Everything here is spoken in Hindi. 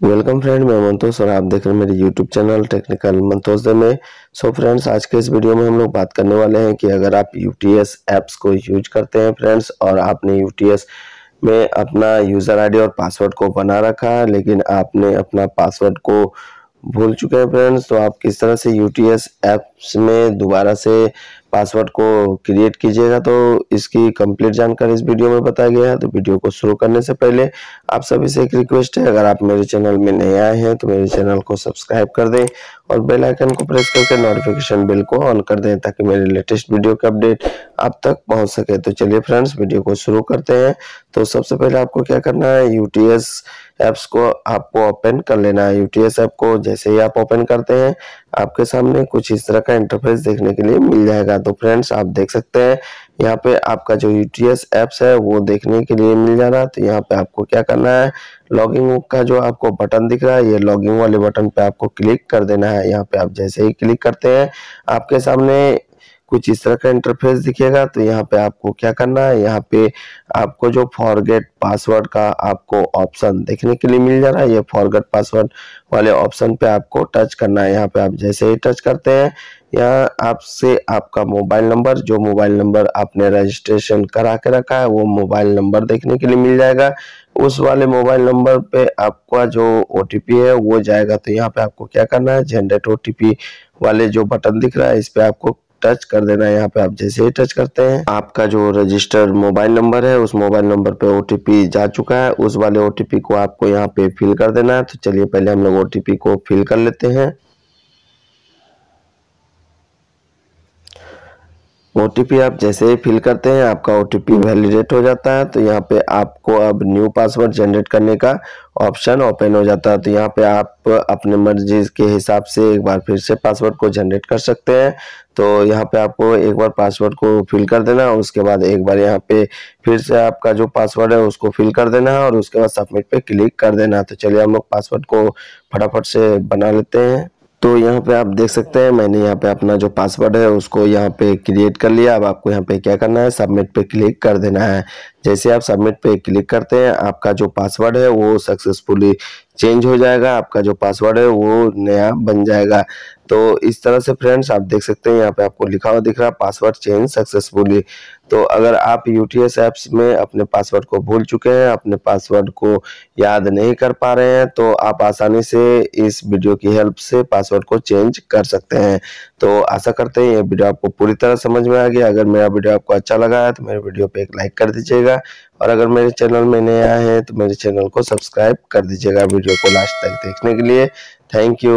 वेलकम फ्रेंड मैं मंतोष और आप देख रहे हैं मेरे यूट्यूब चैनल टेक्निकल मंतोष में। सो फ्रेंड्स आज के इस वीडियो में हम लोग बात करने वाले हैं कि अगर आप यूटीएस ऐप्स को यूज़ करते हैं फ्रेंड्स और आपने यूटीएस में अपना यूज़र आईडी और पासवर्ड को बना रखा है, लेकिन आपने अपना पासवर्ड को भूल चुके हैं फ्रेंड्स तो आप किस तरह से यू ऐप्स में दोबारा से पासवर्ड को क्रिएट कीजिएगा तो इसकी कंप्लीट जानकारी इस वीडियो में बताया गया है। तो वीडियो को शुरू करने से पहले आप सभी से एक रिक्वेस्ट है, अगर आप मेरे चैनल में नए आए हैं तो मेरे चैनल को सब्सक्राइब कर दें और बेल आइकन को प्रेस करके नोटिफिकेशन बिल को ऑन कर दें, ताकि मेरे लेटेस्ट वीडियो के अपडेट आप तक पहुँच सके। तो चलिए फ्रेंड्स वीडियो को शुरू करते हैं। तो सबसे पहले आपको क्या करना है यूटीएस एप्स को आपको ओपन कर लेना है। यूटीएस ऐप को जैसे ही आप ओपन करते हैं, आपके सामने कुछ इस तरह का इंटरफेस देखने के लिए मिल जाएगा। तो फ्रेंड्स आप देख सकते हैं, यहाँ पे आपका जो यूटीएस एप्स है, वो देखने के लिए मिल जा रहा है तो यहाँ पे आपको क्या करना है लॉगिंग का जो आपको बटन दिख रहा है, ये लॉगिंग वाले बटन पे आपको क्लिक कर देना है, यहाँ पे आप जैसे ही क्लिक करते हैं, आपके सामने कुछ इस तरह का इंटरफेस दिखेगा तो यहाँ पे आपको क्या करना है? यहाँ पे आपको जो फॉरगेट पासवर्ड का आपको ऑप्शन देखने के लिए मिल जा रहा है, ये फॉरगेट पासवर्ड वाले ऑप्शन पे आपको टच करना है। यहाँ पे आप जैसे ही टच करते हैं, यहाँ आपसे आपका मोबाइल नंबर जो मोबाइल नंबर आपने रजिस्ट्रेशन करा के रखा है, वो मोबाइल नंबर देखने के लिए मिल जाएगा। उस वाले मोबाइल नंबर पे आपका जो ओ है, वो जाएगा। तो यहाँ पे आपको क्या करना है? जनरेट ओ वाले जो बटन दिख रहा है, इस पे आपको टच कर देना है यहाँ पे, आप जैसे ही टच करते हैं। आपका जो रजिस्टर्ड मोबाइल नंबर है, उस मोबाइल नंबर पे ओटीपी जा चुका है। उस वाले ओटीपी को आपको यहाँ पे फिल कर देना है। तो चलिए, पहले हम लोग ओटीपी को फिल कर लेते हैं। ओटीपी आप जैसे ही फिल करते हैं, आपका ओटीपी वैलिडेट हो जाता है तो यहाँ पे आपको अब न्यू पासवर्ड जनरेट करने का ऑप्शन ओपन हो जाता है। तो यहाँ पे आप अपने मर्ज़ी के हिसाब से एक बार फिर से पासवर्ड को जनरेट कर सकते हैं। तो यहाँ पे आपको एक बार पासवर्ड को फिल कर देना है उसके बाद एक बार यहाँ पे फिर से आपका जो पासवर्ड है, उसको फिल कर देना है और उसके बाद सबमिट पे क्लिक कर देना। है तो चलिए हम लोग पासवर्ड को फटाफट से बना लेते हैं। तो यहाँ पे आप देख सकते हैं, मैंने यहाँ पे अपना जो पासवर्ड है, उसको यहाँ पे क्रिएट कर लिया। अब आपको यहाँ पे क्या करना है? सबमिट पे क्लिक कर देना है। जैसे आप सबमिट पे क्लिक करते हैं, आपका जो पासवर्ड है वो सक्सेसफुली चेंज हो जाएगा, आपका जो पासवर्ड है वो नया बन जाएगा। तो इस तरह से फ्रेंड्स आप देख सकते हैं, यहाँ पे आपको लिखा हुआ दिख रहा है पासवर्ड चेंज सक्सेसफुली तो अगर आप यू यूटीएस ऐप्स में अपने पासवर्ड को भूल चुके हैं, अपने पासवर्ड को याद नहीं कर पा रहे हैं तो आप आसानी से इस वीडियो की हेल्प से पासवर्ड को चेंज कर सकते हैं। तो आशा करते हैं, ये वीडियो आपको पूरी तरह समझ में आ गया। अगर मेरा वीडियो आपको अच्छा लगा है तो मेरे वीडियो पे एक लाइक कर दीजिएगा। और अगर मेरे चैनल में नया है तो मेरे चैनल को सब्सक्राइब कर दीजिएगा वीडियो को लास्ट तक देखने के लिए। Thank you.